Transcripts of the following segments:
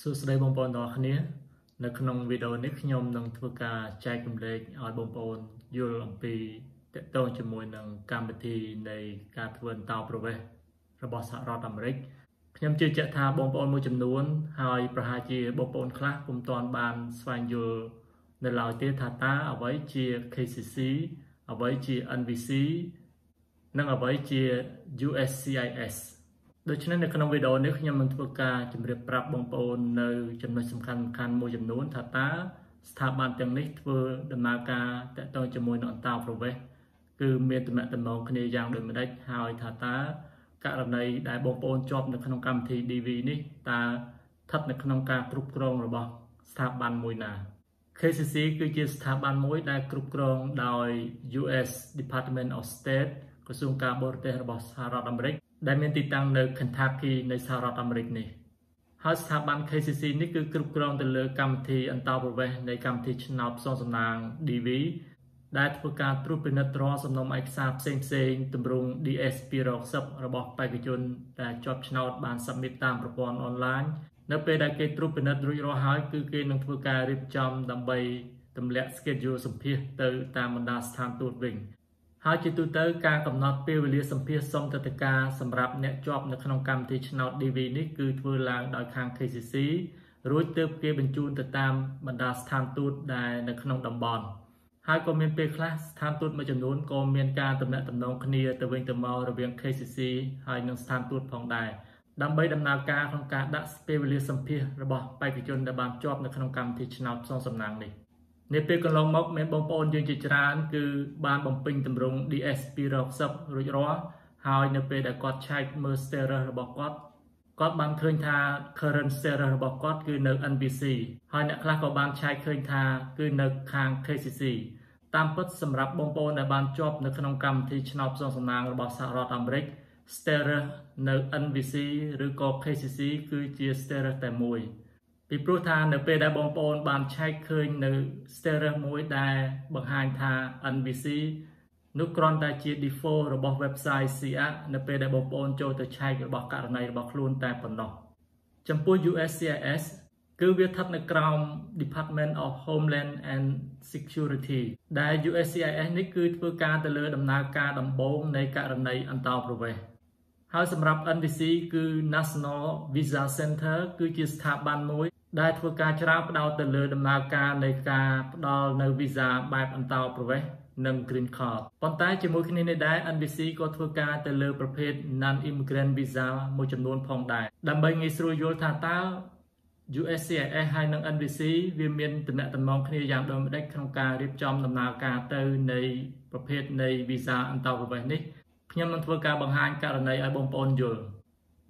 សួស្តីបងប្អូនទាំងអស់គ្នា នៅក្នុងវីដេអូនេះខ្ញុំនឹងធ្វើការចែករំលែកឲ្យបងប្អូនយល់អំពីតកតងជាមួយនឹងកម្មវិធីនៃការធ្វើអន្តោប្រវេសន៍របស់សហរដ្ឋអាមេរិកខ្ញុំជឿជាក់ថាបងប្អូនមួយចំនួន ហើយប្រហែលជាបងប្អូនខ្លះពុំទាន់បានស្វែងយល់នៅឡើយទេថាតើអ្វីជា KCC អ្វីជា NVC និងអ្វីជា USCIS ដូច្នេះនៅក្នុងវីដេអូនេះខ្ញុំនឹងធ្វើការជម្រាបប្រាប់បងប្អូននៅចំណុចសំខាន់សំខាន់មួយចំនួនថាតើស្ថាប័នទាំងនេះធ្វើដំណើរការតកតងជាមួយនឹងអន្តោប្រវេសន៍គឺមានតំណែងគ្នាយ៉ាងដូចម្ដេចហើយថាតើករណីដែលបងប្អូនជាប់នៅក្នុងកម្មវិធី DV នេះតើស្ថិតនៅក្នុងការគ្រប់គ្រងរបស់ស្ថាប័នមួយណា KCC គឺជាស្ថាប័នមួយដែលគ្រប់គ្រងដោយ US Department of State ក្រសួងការបរទេសរបស់សហរដ្ឋអាមេរិក ដែលមានទីតាំងនៅ Kentucky នៃសហរដ្ឋអាមេរិកនេះហើយស្ថាប័ន KCC នេះគឺគ្រប់គ្រងទៅលើកម្មវិធីអន្តោប្រវេសន៍នៃកម្មវិធីឆ្នោតផ្សងសំណាង DV ដែលធ្វើការត្រួតពិនិត្យរាល់សំណុំឯកសារផ្សេងផ្សេងទម្រង់ DS 260របស់បេក្ខជនដែលជាប់ឆ្នោតបាន submit តាមប្រព័ន្ធអនឡាញនៅពេលដែលគេត្រួតពិនិត្យរួចរាល់ហើយគឺគេនឹងធ្វើការរៀបចំដើម្បីទម្លាក់ schedule សម្ភាសទៅតាមបណ្ដាស្ថានទូតវិញ ហើយជាទូទៅការកំណត់ពេលវេលាសម្ភាសសុំទិដ្ឋាការសម្រាប់អ្នកជាប់នៅក្នុងកម្មវិធីឆ្នោត DV នេះគឺធ្វើឡើងដោយខាង KCC រួចទើបគេបញ្ជូនទៅតាមបណ្ដាស្ថានទូតដែលនៅក្នុងតំបន់ហើយក៏មានពេលខ្លះស្ថានទូតមួយចំនួនក៏មានការតំណែងតំណងគ្នាទៅវិញទៅមករវាង KCC ហើយនិងស្ថានទូតផងដែរដើម្បីដំណើរការក្នុងការដាក់ពេលវេលាសម្ភាសរបស់បេក្ខជនដែលបានជាប់នៅក្នុងកម្មវិធីឆ្នោតផ្សងសំណាងនេះ នាពេលកន្លងមកមានបងប្អូនយើងជាច្រើន គឺបានបំពេញទម្រង់ DS 260រួចរាល់ហើយនៅពេលដែលគាត់ឆែកមើល status របស់គាត់គាត់បានឃើញថា current status របស់គាត់គឺនៅ NBC ហើយអ្នកខ្លះក៏បានឆែកឃើញថាគឺនៅខាង KCC តាមពិតសម្រាប់បងប្អូនដែលបានជាប់នៅក្នុងកម្មវិធីឆ្នោតផ្សងសំណាងរបស់សហរដ្ឋអាមេរិក status នៅ NBC ឬក៏ KCC គឺជា status តែមួយ ពីព្រោះថានៅពេលដែលបងប្អូនបានឆែកឃើញនៅ status មួយដែលបង្ហាញថា NVC នោះគ្រាន់តែជា default របស់ website CA នៅពេលដែលបងប្អូនចូលទៅឆែករបស់ករណីរបស់ខ្លួនតែប៉ុណ្ណោះចំពោះ USCIS គឺវាស្ថិតនៅក្រោម Department of Homeland and Security ដែល USCIS នេះគឺធ្វើការទៅលើដំណើរការដំបូងនៃករណីអន្តោប្រវេសន៍ហើយសម្រាប់ NVC គឺ National Visa Center គឺជាស្ថាប័នមួយ ដែលធ្វើការច្រើនផ្ដោតទៅលើដំណើរការនៃការផ្ដល់នៅវីសាបែបអន្តោប្រវេសន៍និង Green Card ប៉ុន្តែជាមួយគ្នានេះដែរ NVC ក៏ធ្វើការទៅលើប្រភេទ Non Immigrant Visa មួយចំនួនផងដែរដើម្បីងាយស្រួលយល់ថាតើ USCIS ហើយនិង NVC វាមានតំណែងតំណងគ្នាយ៉ាងដូចម្ដេចក្នុងការរៀបចំដំណើរការទៅនៃប្រភេទនៃ Visa អន្តោប្រវេសន៍នេះខ្ញុំនឹងធ្វើការបង្ហាញករណីឲ្យបងប្អូនយល់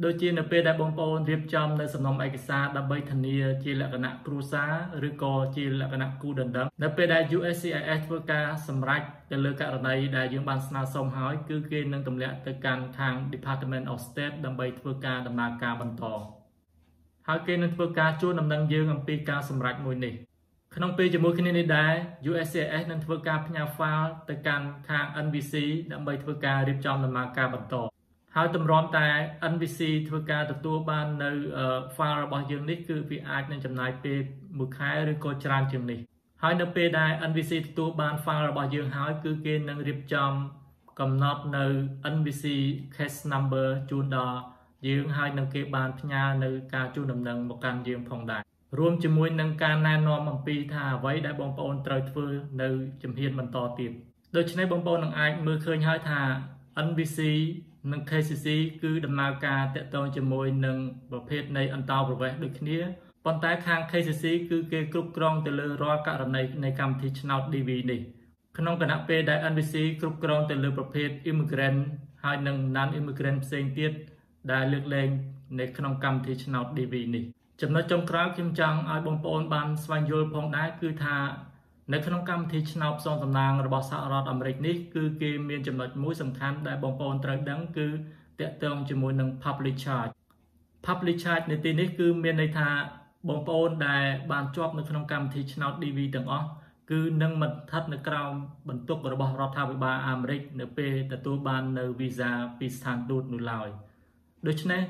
ដូចជានៅពេលដែលបងប្អូនរៀបចំនៅសំណុំឯកសារដើម្បីធានាជាលក្ខណៈគ្រួសារឬក៏ជាលក្ខណៈគូដណ្ដឹងនៅពេលដែល USCIS ធ្វើការសម្រេចទៅលើករណីដែលយើងបានស្នើសុំហើយគឺគេនឹងទម្លាក់ទៅកាន់ខាង Department of State ដើម្បីធ្វើការដំណើរការបន្តហើយគេនឹងធ្វើការជួនដំណឹងយើងអំពីការសម្រេចមួយនេះក្នុងពេលជាមួយគ្នានេះដែរ USCIS នឹងធ្វើការផ្ញើ file ទៅកាន់ខាង NVC ដើម្បីធ្វើការរៀបចំដំណើរការបន្ត ហើយតម្រាំតែ NVC ធ្វើការទទួលបាននៅ file របស់យើងនេះគឺវាអាចនឹងចំណាយពេលមួយខែឬក៏ច្រើនជាងនេះហើយនៅពេលដែល NVC ទទួលបាន file របស់យើងហើយ គឺគេនឹងរៀបចំកំណត់នៅ NVC case number ជូនដល់យើងហើយនឹងគេបានផ្ញើនៅការជូនដំណឹងមកកាន់យើងផងដែររួមជាមួយនឹងការណែនាំអំពីថាអ្វីដែលបងប្អូនត្រូវធ្វើនៅជំហានបន្តទៀតដូច្នេះបងប្អូននឹងអាចមើលឃើញហើយថា NVC និង KCC គឺដំណើរការតាក់ទងជាមួយនឹងប្រភេទនៃអន្តោប្រវេសន៍ដូចគ្នាប៉ុន្តែខាង KCC គឺគេគ្រប់គ្រងទៅលើរាល់ករណីនៃកម្មវិធីឆ្នោត DV នេះក្នុងគណៈពេលដែល NVC គ្រប់គ្រងទៅលើប្រភេទ immigrant ហើយនិង non immigrant ផ្សេងទៀតដែលលើកលែងនៅក្នុងកម្មវិធីឆ្នោត DV នេះចំណុចចុងក្រោយខ្ញុំចង់ឲ្យបងប្អូនបានស្វែងយល់ផងដែរគឺថា នៅក្នុងកម្មវិធីឆ្នោតផ្សងសំណាងរបស់សហរដ្ឋអាមេរិកនេះគឺគេមានចំណុចមួយសំខាន់ដែលបងប្អូនត្រូវដឹងគឺតាក់ទងជាមួយនឹង public charge public charge នៅទីនេះគឺមានន័យថាបងប្អូនដែលបានជាប់នៅក្នុងកម្មវិធីឆ្នោត DV ទាំងអស់គឺនឹងមិនស្ថិតនៅក្រោមបន្ទុករបស់រដ្ឋាភិបាលអាមេរិកនៅពេលទទួលបាននៅវីសាពីស្ថានទូតនោះឡើយដូច្នេះ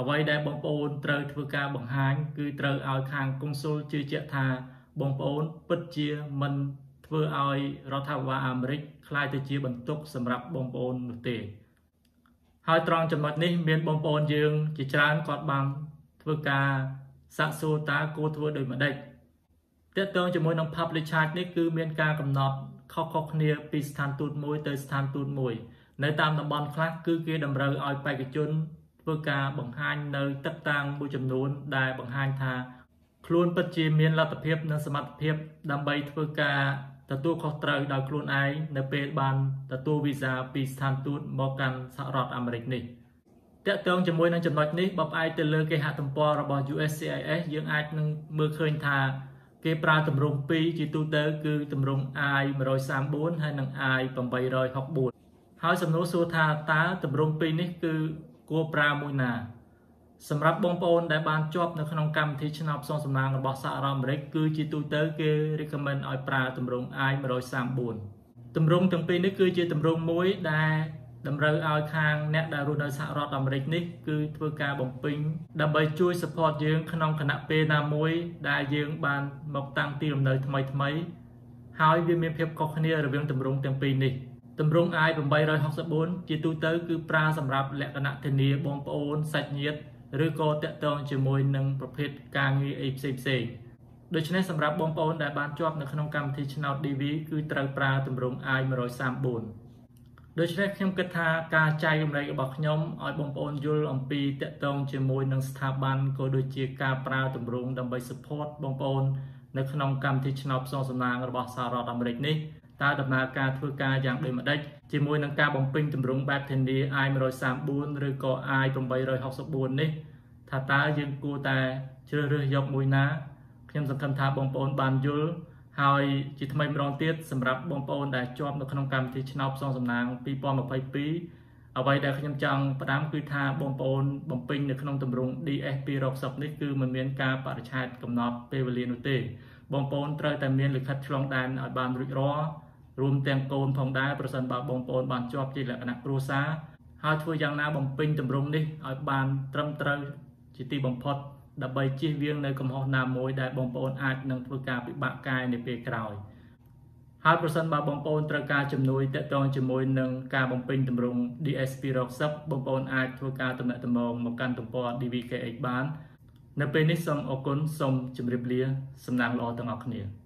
អ្វីដែលបងប្អូនត្រូវធ្វើការបង្ហាញគឺត្រូវឲ្យខាងកុងស៊ុលជឿជាក់ថា បងប្អូនពិតជាមិនធ្វើឲ្យរដ្ឋាភិបាលអាមេរិកខ្លាយទៅជាបន្ទុកសម្រាប់បងប្អូននោះទេហើយត្រង់ចំណុចនេះមានបងប្អូនយើង ជាច្រើនគាត់បានធ្វើការសាកសួរតើគួរធ្វើដូចម្ដេចតើតើជាមួយនឹង public charge នេះគឺមានការកំណត់ខុសៗគ្នាពីស្ថានទូតមួយទៅស្ថានទូតមួយ នៅតាមតំបន់ខ្លះគឺគេតម្រូវឲ្យបេក្ខជនធ្វើការបង្ហាញនៅទឹកតាំងមួយចំនួនដែលបង្ហាញថា ខ្លួនពិតជាមានលទ្ធភាពនិងសមត្ថភាពដើម្បីធ្វើការទទួលខុសត្រូវដោយខ្លួនឯងនៅពេលបានទទួលវីសាពីស្ថានទូតមកកាន់សហរដ្ឋអាមេរិកនេះតកតងជាមួយនឹងចំណុចនេះបើផ្អែកទៅលើគេហទំព័ររបស់ USCIS យើងអាចនឹងមើលឃើញថាគេប្រើទម្រង់2ជាទូទៅគឺទម្រង់ I 134ហើយនិង I 864ហើយសំណួរសួរថាតើទម្រង់2នេះគឺគួរប្រើមួយណា សម្រាប់បងប្អូនដែលបានជាប់នៅក្នុងកម្មវិធីឆ្នោតផ្សងសំណាងរបស់សហរដ្ឋអាមេរិកគឺជាទូទៅគេ recommend ឲ្យប្រើទម្រង់ I 134 ទម្រង់ទាំងពីរនេះគឺជាទម្រង់មួយដែលតម្រូវឲ្យខាងអ្នកដែលរស់នៅសហរដ្ឋអាមេរិកនេះគឺធ្វើការបំពេញដើម្បីជួយ support យើងក្នុងគណៈពេលណាមួយ ដែលយើងបានមកតាំងទីលំនៅថ្មីថ្មីហើយវាមានភាពខុសគ្នារវាងទម្រង់ទាំងពីរនេះទម្រង់ I 864 ជាទូទៅគឺប្រើសម្រាប់លក្ខណៈធានាបងប្អូនសាច់ញាតិ ឬក៏តាក់ទងជាមួយនឹងប្រភេទការងារអីផ្សេងផ្សេងដូច្នេះសម្រាប់បងប្អូនដែលបានជាប់នៅក្នុងកម្មវិធីឆ្នោត DV គឺត្រូវប្រើទម្រង់ I 134 ដូច្នេះខ្ញុំគិតថាការចែករំលែករបស់ខ្ញុំឲ្យបងប្អូនយល់អំពីតាក់ទងជាមួយនឹងស្ថាប័នក៏ដូចជាការប្រើទម្រង់ដើម្បី support បងប្អូននៅក្នុងកម្មវិធីឆ្នោតផ្សងសំណាងរបស់សហរដ្ឋអាមេរិកនេះ តើដំណើរការធ្វើការយ៉ាងដូចម្ដេចជាមួយនឹងការបំពេញទម្រង់បែបធានា I134 ឬក៏ I864 នេះថាតើយើងគួរតែជ្រើសរើសយកមួយណាខ្ញុំសង្ឃឹមថាបងប្អូនបានយល់ហើយជាថ្មីម្ដងទៀតសម្រាប់បងប្អូនដែលជាប់នៅក្នុងកម្មវិធីឆ្នោតផ្សងសំណាង2022អ្វីដែលខ្ញុំចង់ផ្ដាំគឺថាបងប្អូនបំពេញនៅក្នុងទម្រង់ DS2 រកសពនេះគឺមិនមានការបរិច្ឆេទកំណត់ពេលវេលានោះទេបងប្អូនត្រូវតែមានលិខិតឆ្លងដែនឲ្យបានរួចរាល់ រួមទាំងកូនផងដែរប្រសិនបើបងប្អូនបានជាប់ជាលក្ខណៈគ្រួសារហើយធ្វើយ៉ាងណាបំពេញទម្រង់នេះឲ្យបានត្រឹមត្រូវជាទីបំផុតដើម្បីជៀសវាងនៅកំហុសណាមួយដែលបងប្អូនអាចនឹងធ្វើការពិបាកកាយនៅពេលក្រោយហើយប្រសិនបើបងប្អូនត្រូវការជំនួយទាក់ទងជាមួយនឹងការបំពេញទម្រង់ DSP Rock Sub បងប្អូនអាចធ្វើការទំនាក់ទំនងមកកាន់ទំព័រ DVKH បាន នៅពេលនេះសូមអរគុណសូមជម្រាបលាសំណាងល្អទាំងអស់គ្នា